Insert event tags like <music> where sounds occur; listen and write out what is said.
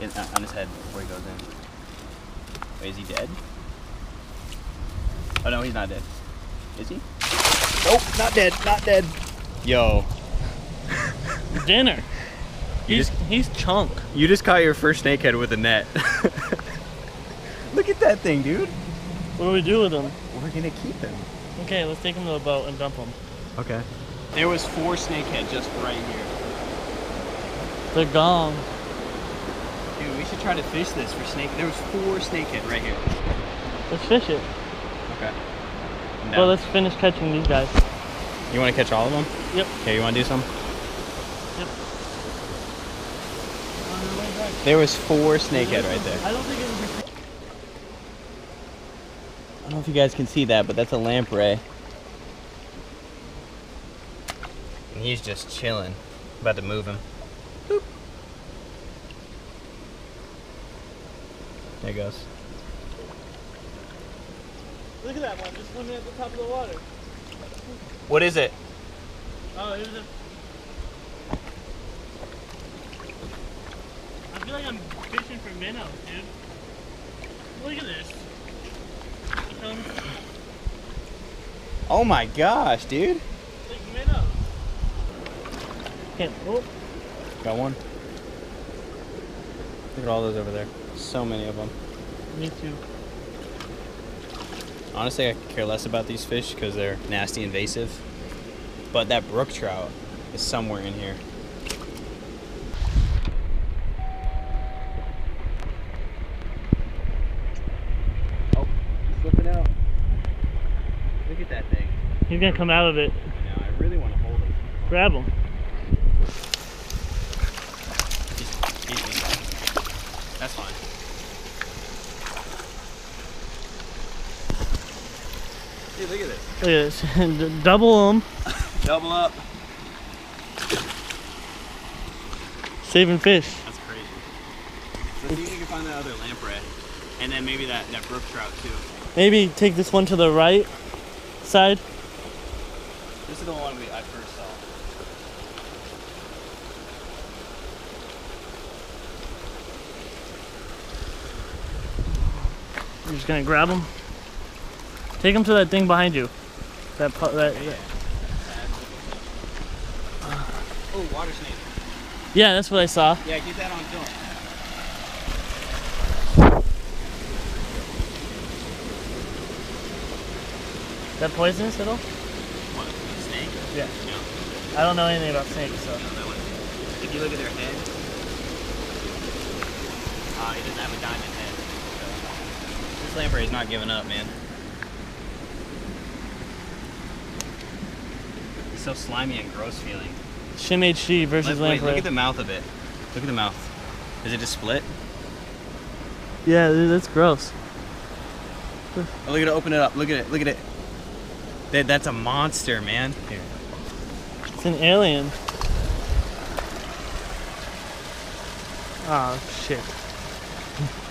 in, uh, on his head before he goes in. Wait, is he dead? Oh no, he's not dead. Is he? Nope, not dead, not dead. Yo, Dinner. You He's just- he's chunk. you just caught your first snakehead with a net. <laughs> Look at that thing, dude. What do we do with him? We're gonna keep him. Okay, let's take him to the boat and dump him. Okay. There was four snakehead just right here. They're gone. Dude, we should try to fish this for snake. There was four snakehead right here. Let's fish it. Okay. Well, let's finish catching these guys. You want to catch all of them? Yep. Okay, you want to do some? Yep. There was four snakehead right there. I don't think it was. I don't know if you guys can see that, but that's a lamprey. And he's just chilling. About to move him. There he goes. Look at that one, just swimming at the top of the water. What is it? Oh, it was a. I feel like I'm fishing for minnows, dude. Look at this. Um, Oh my gosh, dude. like minnows. Can't. Oh, Got one. Look at all those over there. So many of them. me too. Honestly, I care less about these fish because they're nasty invasive. But that brook trout is somewhere in here. Oh, he's slipping out. Look at that thing. He's gonna come out of it. Now, I really want to hold him. Grab him. He's, he's, that's fine. Dude, look at this. Look at this. <laughs> Double them. Double up. Saving fish. That's crazy. Let's see if we can find that other lamprey. And then maybe that, that brook trout too. Maybe take this one to the right side. This is the one we, I first saw. You're just gonna grab him. Take him to that thing behind you. That pu- that. Yeah. Oh, water snake. Yeah, that's what I saw. Yeah, get that on film. That poisonous at all? What? Snake? Yeah. No. I don't know anything about snakes, so. No. If you look at their head, uh, he doesn't have a diamond head. So. Lamprey is not giving up, man. He's so slimy and gross feeling. Shim HD versus Let- wait, lamprey. look at the mouth of it. Look at the mouth. Is it just split? Yeah, dude, that's gross. Oh, look at it. Open it up. Look at it. Look at it. That, that's a monster, man. Here. It's an alien. Oh shit. <laughs>